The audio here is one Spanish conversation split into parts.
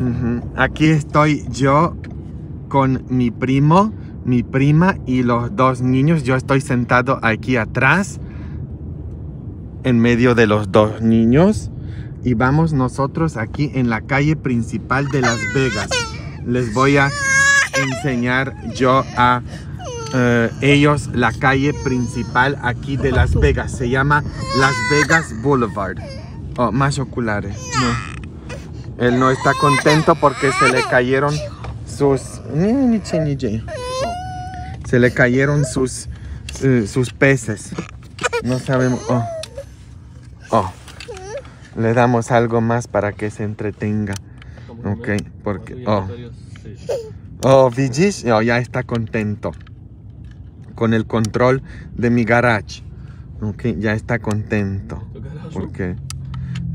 Ujú. Aquí estoy yo con mi primo, mi prima y los dos niños. Yo estoy sentado aquí atrás, en medio de los dos niños. Y vamos nosotros aquí en la calle principal de Las Vegas. Les voy a enseñar yo a eh, ellos la calle principal aquí de Las Vegas. Se llama Las Vegas Boulevard. Oh, más oculares. No. Él no está contento porque se le cayeron sus... Se le cayeron sus, eh, sus peces. No sabemos... Oh. Oh. Le damos algo más para que se entretenga. Ok, porque... Oh. Oh, widzisz? Oh, ya está contento. Con el control de mi garage. Ok, ya está contento. Porque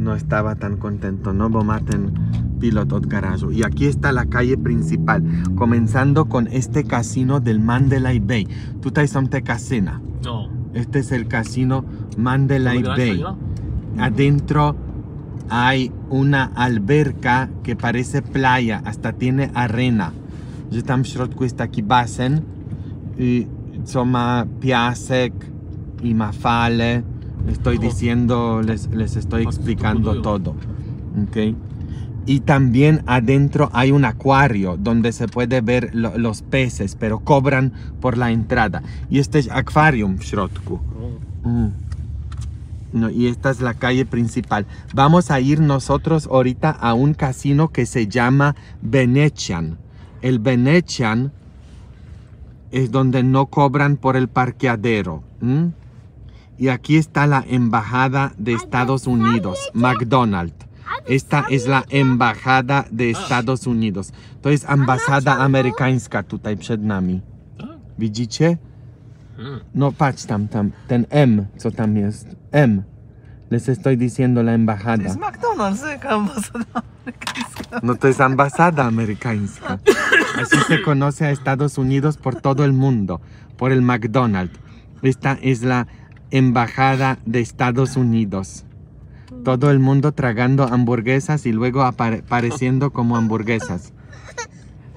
no estaba tan contento. No maten pilot od garażu. Y aquí está la calle principal. Comenzando con este casino del Mandalay Bay. Tutaj są te kasyna. No. Este es el casino Mandalay Bay. Adentro hay una alberca que parece playa, hasta tiene arena. Że tam w środku jest taki basen, y, co ma piasek i ma fale. Estoy Oh. diciendo, les, les estoy explicando todo. ¿ok? Y también adentro hay un acuario donde se puede ver lo- los peces, pero cobran por la entrada. Y este es akwarium w środku. No. Mm. No, y esta es la calle principal. Vamos a ir nosotros ahorita a un casino que se llama Venetian. El Venetian es donde no cobran por el parqueadero. Y aquí está la embajada de Estados Unidos, McDonald's. Esta es la embajada de Estados Unidos. To jest ambasada amerykańska tutaj przed nami. Widzicie? No, patrz tam, tam, ten M, co tam jest. M. Les estoy diciendo la embajada. jest McDonald's, jaka ambasada amerykańska. No to es ambasada americańska. Así se conoce a Estados Unidos por todo el mundo, por el McDonald's. Esta es la embajada de Estados Unidos. Todo el mundo tragando hamburguesas y luego apare- apareciendo como hamburguesas.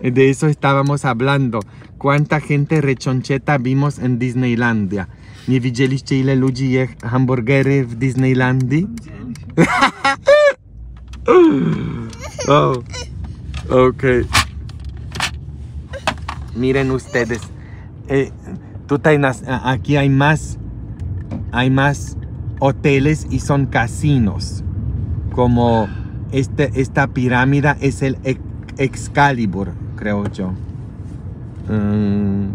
De eso estábamos hablando. ¿Cuánta gente rechoncheta vimos en Disneylandia? Nie widzieliście ile ludzi je hamburgery w Disneylandii? Oh, ok. Miren ustedes. eh, nas- a- aquí hay más, hay más hoteles y son casinos. Como este, esta pirámide es el Ex- Excalibur, creo yo. Mm,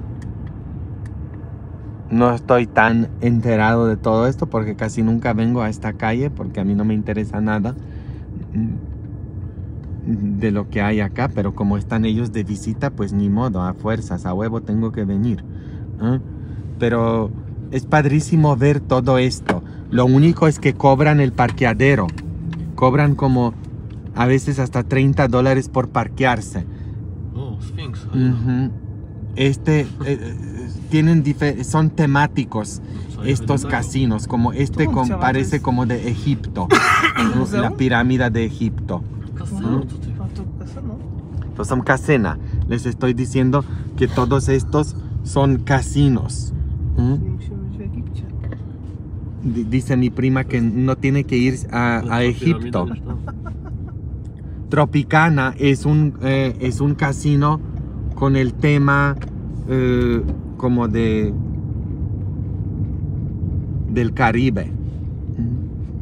no estoy tan enterado de todo esto porque casi nunca vengo a esta calle porque a mí no me interesa nada de lo que hay acá, pero como están ellos de visita, pues ni modo, a fuerzas, a huevo tengo que venir. Pero es padrísimo ver todo esto. Lo único es que cobran el parqueadero. Cobran como a veces hasta 30 dólares por parquearse. O, Sfinks. Ujú. Este, eh, eh, tienen son temáticos estos casinos, como este con- parece como de Egipto, la pirámide de Egipto. To son casena. Les estoy diciendo que todos estos son casinos. ¿Mm? Dice mi prima que no tiene que ir a, Egipto. Tropicana es un, eh, es un casino con el tema eh, como de del Caribe.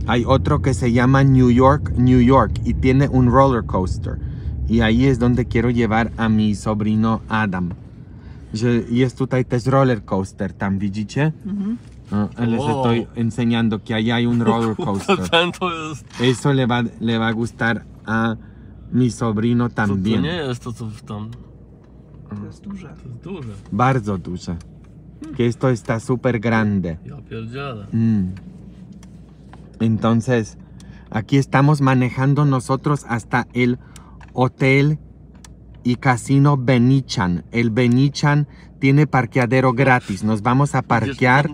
Hay otro que se llama New York, New York y tiene un roller coaster. Y ahí es donde quiero llevar a mi sobrino Adam. Jest tutaj też roller coaster, tam widzicie? Ah, les Wow. estoy enseñando que ahí hay un roller coaster. Eso le va, le va a gustar a mi sobrino To, to también. nie jest to, co w tam... To jest duże. To jest duże. Bardzo duże. Que esto está súper grande. Pierdzielę. Mm. Entonces, aquí estamos manejando nosotros hasta el hotel y casino Benichan. El Benichan tiene parqueadero gratis. Nos vamos a parquear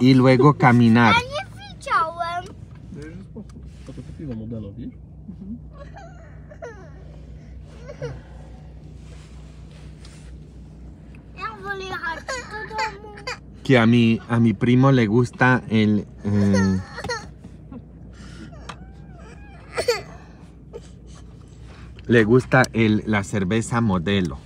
Y luego caminar. Widziałem. Bierzesz spokój. To to piwo modelo, wiesz? Ja wil jechać do domu. Que a mi, a mi primo le gusta el... eh, le gusta el, la cerveza modelo.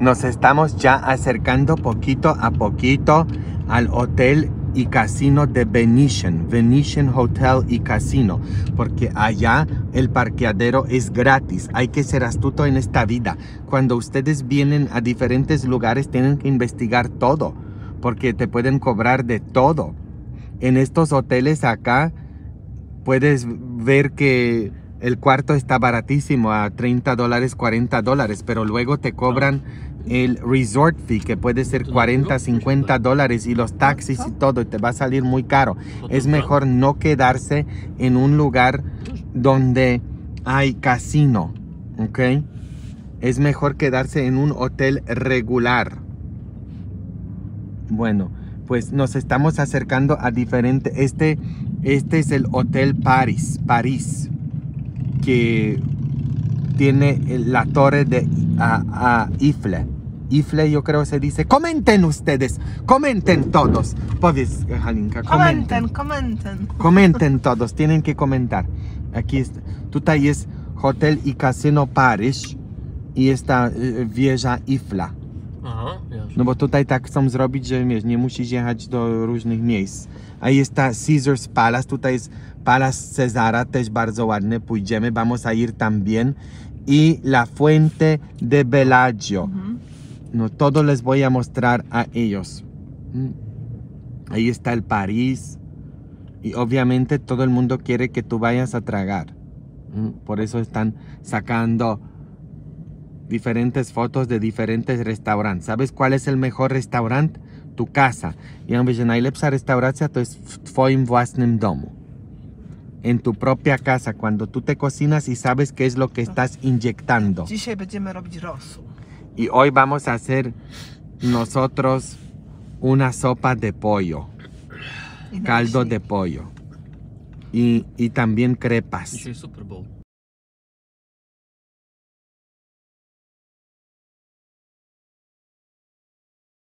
Nos estamos ya acercando poquito a poquito al hotel y casino de Venetian, Venetian Hotel y Casino, porque allá el parqueadero es gratis. Hay que ser astuto en esta vida. Cuando ustedes vienen a diferentes lugares tienen que investigar todo, porque te pueden cobrar de todo. En estos hoteles acá puedes ver que el cuarto está baratísimo a 30 dólares, 40 dólares, pero luego te cobran el resort fee que puede ser 40, 50 dólares y los taxis y todo y te va a salir muy caro. Es mejor no quedarse en un lugar donde hay casino, ¿ok? Es mejor quedarse en un hotel regular. Bueno, pues nos estamos acercando a diferente. Este, este es el Hotel Paris, París, que tiene la torre de a, a Eiffel. Eiffel, yo creo se dice. Comenten ustedes, comenten todos. Powiedz, Halinka, Komenten, komenten. Comenten todos, tienen que comentar. Aquí está. Tutaj jest hotel i kasyno Paryż i jest ta y, wieża Eiffla. Aha, jasne. No bo tutaj tak chcą zrobić, że wiesz, nie musisz jechać do różnych miejsc. A jest ta Caesar's Palace, tutaj jest Palace Cezara, też bardzo ładny, pójdziemy, vamos a ir también. Y la Fuente de Bellagio. Mhm. No, todo les voy a mostrar a ellos. Mm. Ahí está el París. Y obviamente todo el mundo quiere que tú vayas a tragar. Mm. Por eso están sacando diferentes fotos de diferentes restaurantes. ¿Sabes cuál es el mejor restaurante? Tu casa. Mówię, że najlepsza restauracja to jest w twoim. En tu propia casa, cuando tú te cocinas y sabes qué es lo que estás inyectando. Dzisiaj będziemy robić rosół. Y hoy vamos a hacer nosotros una sopa de pollo, caldo de pollo. Y, y también crepas. Dzisiaj Super Bowl.